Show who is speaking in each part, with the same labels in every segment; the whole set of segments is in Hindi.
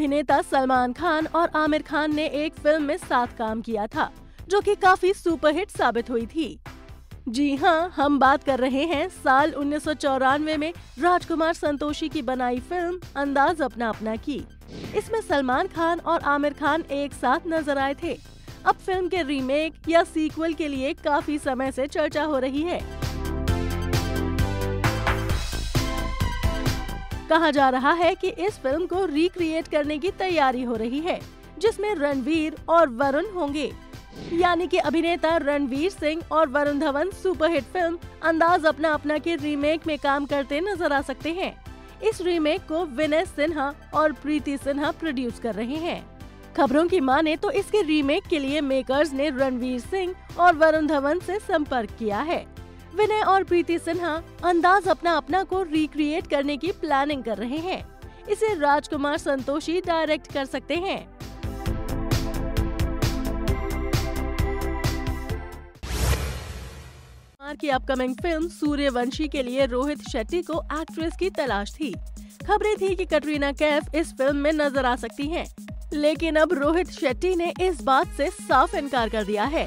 Speaker 1: अभिनेता सलमान खान और आमिर खान ने एक फ़िल्म में साथ काम किया था, जो कि काफ़ी सुपरहिट साबित हुई थी। जी हाँ हम बात कर रहे हैं साल उन्नीस सौ चौरानवे में राजकुमार संतोषी की बनाई फ़िल्म अंदाज अपना अपना की। इसमें सलमान खान और आमिर खान एक साथ नज़र आए थे। अब फ़िल्म के रीमेक या सीक्वल के लिए काफ़ी समय से चर्चा हो रही है। कहा जा रहा है कि इस फ़िल्म को रिक्रिएट करने की तैयारी हो रही है, जिसमें रणवीर और वरुण होंगे। यानी कि अभिनेता रणवीर सिंह और वरुण धवन सुपरहिट फ़िल्म अंदाज अपना अपना के रीमेक में काम करते नज़र आ सकते हैं। इस रीमेक को विनय सिन्हा और प्रीति सिन्हा प्रोड्यूस कर रहे हैं। खबरों की माने तो इसके रीमेक के लिए मेकर्स ने रणवीर सिंह और वरुण धवन से संपर्क किया है। विनय और प्रीति सिन्हा अंदाज अपना अपना को रिक्रिएट करने की प्लानिंग कर रहे हैं। इसे राजकुमार संतोषी डायरेक्ट कर सकते हैं। की अपकमिंग फ़िल्म सूर्यवंशी के लिए रोहित शेट्टी को एक्ट्रेस की तलाश थी। खबरें थी कि कटरीना कैफ इस फ़िल्म में नज़र आ सकती हैं, लेकिन अब रोहित शेट्टी ने इस बात से साफ़ इनकार कर दिया है।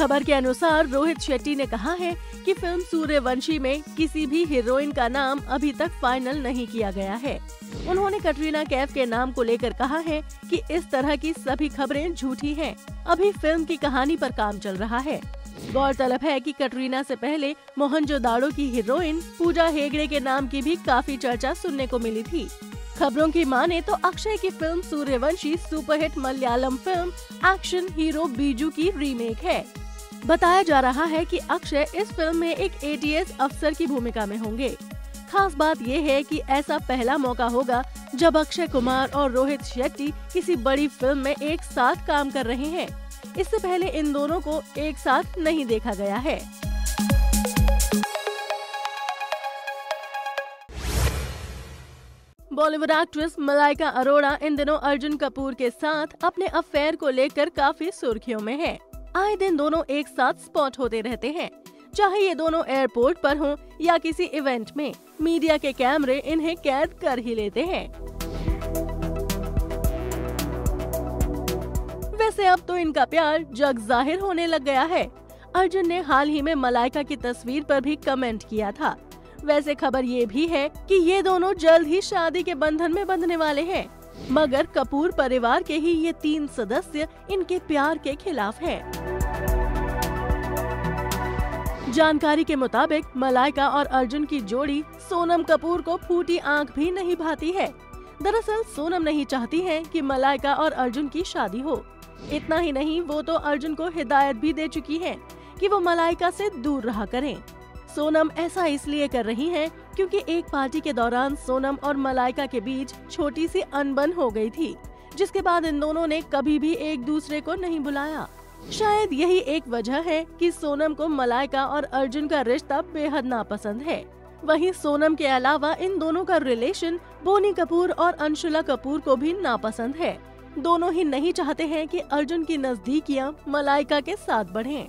Speaker 1: खबर के अनुसार रोहित शेट्टी ने कहा है कि फ़िल्म सूर्यवंशी में किसी भी हीरोइन का नाम अभी तक फाइनल नहीं किया गया है। उन्होंने कटरीना कैफ के नाम को लेकर कहा है कि इस तरह की सभी खबरें झूठी हैं। अभी फ़िल्म की कहानी पर काम चल रहा है। गौरतलब है कि कटरीना से पहले मोहनजोदाड़ो की हीरोइन पूजा हेगड़े के नाम की भी काफ़ी चर्चा सुनने को मिली थी। खबरों की माने तो अक्षय की film Sooryavanshi superhit Malayalam film action hero Biju की रीमेक है। बताया जा रहा है कि अक्षय इस फ़िल्म में एक एटीएस अफसर की भूमिका में होंगे। खास बात ये है कि ऐसा पहला मौका होगा जब अक्षय कुमार और रोहित शेट्टी किसी बड़ी फ़िल्म में एक साथ काम कर रहे हैं। इससे पहले इन दोनों को एक साथ नहीं देखा गया है। बॉलीवुड एक्ट्रेस मलाइका अरोड़ा इन दिनों अर्जुन कपूर के साथ अपने अफेयर को लेकर काफ़ी सुर्खियों में है। आए दिन दोनों एक साथ स्पॉट होते रहते हैं। चाहे ये दोनों एयरपोर्ट पर हों या किसी इवेंट में मीडिया के कैमरे इन्हें कैद कर ही लेते हैं। वैसे अब तो इनका प्यार जग ज़ाहिर होने लग गया है। अर्जुन ने हाल ही में मलाइका की तस्वीर पर भी कमेंट किया था। वैसे खबर ये भी है कि ये दोनों जल्द ही शादी के बंधन में बंधने वाले हैं। मगर कपूर परिवार के ही ये तीन सदस्य इनके प्यार के खिलाफ हैं। जानकारी के मुताबिक मलाइका और अर्जुन की जोड़ी सोनम कपूर को फूटी आँख भी नहीं भाती है। दरअसल, सोनम नहीं चाहती है कि मलाइका और अर्जुन की शादी हो। इतना ही नहीं, वो तो अर्जुन को हिदायत भी दे चुकी है कि वो मलाइका से दूर रहा करें। सोनम ऐसा इसलिए कर रही हैं क्योंकि एक पार्टी के दौरान सोनम और मलाइका के बीच छोटी सी अनबन हो गई थी, जिसके बाद इन दोनों ने कभी भी एक दूसरे को नहीं बुलाया। शायद यही एक वजह है कि सोनम को मलाइका और अर्जुन का रिश्ता बेहद नापसंद है। वहीं सोनम के अलावा इन दोनों का रिलेशन बोनी कपूर और अंशुला कपूर को भी नापसंद है। दोनों ही नहीं चाहते हैं कि अर्जुन की नजदीकियाँ मलाइका के साथ बढ़ें।